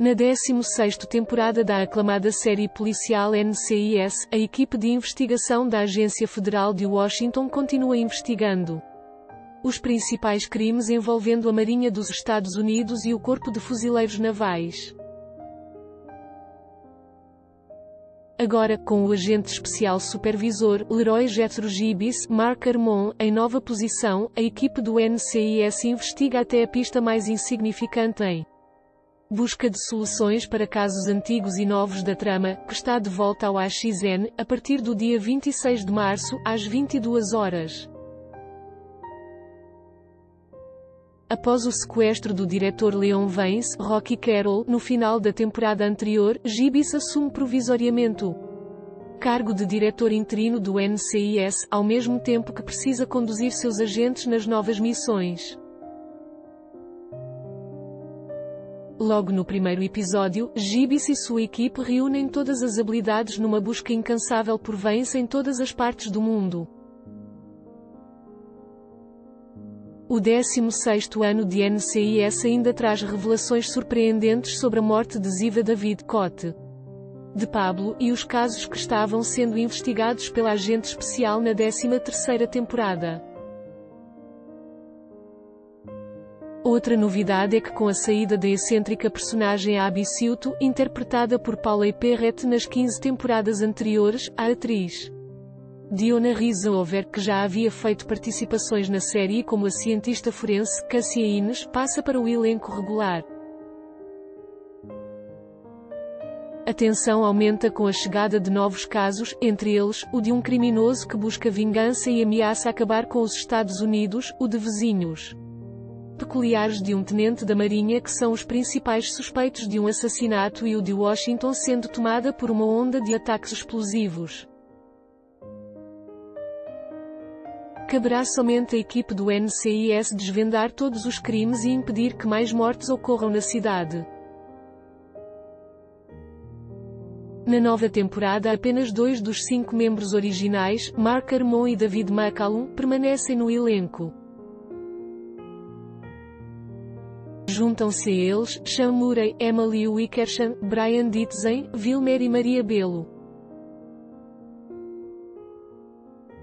Na 16ª temporada da aclamada série policial NCIS, a equipe de investigação da Agência Federal de Washington continua investigando os principais crimes envolvendo a Marinha dos Estados Unidos e o Corpo de Fuzileiros Navais. Agora, com o agente especial supervisor, Leroy Jethro Gibis, Mark Armon, em nova posição, a equipe do NCIS investiga até a pista mais insignificante em Busca de soluções para casos antigos e novos da trama, que está de volta ao AXN, a partir do dia 26 de março, às 22 horas. Após o sequestro do diretor Leon Vance, Rocky Carroll, no final da temporada anterior, Gibis assume provisoriamente o cargo de diretor interino do NCIS, ao mesmo tempo que precisa conduzir seus agentes nas novas missões. Logo no primeiro episódio, Gibis e sua equipe reúnem todas as habilidades numa busca incansável por Vance em todas as partes do mundo. O 16º ano de NCIS ainda traz revelações surpreendentes sobre a morte de Ziva David Cote de Pablo e os casos que estavam sendo investigados pela agente especial na 13ª temporada. Outra novidade é que com a saída da excêntrica personagem Abby Silto, interpretada por Paula Perret nas 15 temporadas anteriores, a atriz Diona Rizzover que já havia feito participações na série como a cientista forense Cassia Ines, passa para o elenco regular. A tensão aumenta com a chegada de novos casos, entre eles, o de um criminoso que busca vingança e ameaça acabar com os Estados Unidos, o de vizinhos peculiares de um tenente da Marinha que são os principais suspeitos de um assassinato e o de Washington sendo tomada por uma onda de ataques explosivos. Caberá somente à equipe do NCIS desvendar todos os crimes e impedir que mais mortes ocorram na cidade. Na nova temporada apenas dois dos cinco membros originais, Mark Armon e David McCallum, permanecem no elenco. Juntam-se a eles, Sean Murray, Emily Wickersham, Brian Ditzen, Vilmer e Maria Belo.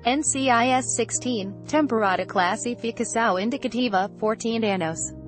NCIS 16, Temporada Classificação Indicativa, 14 anos.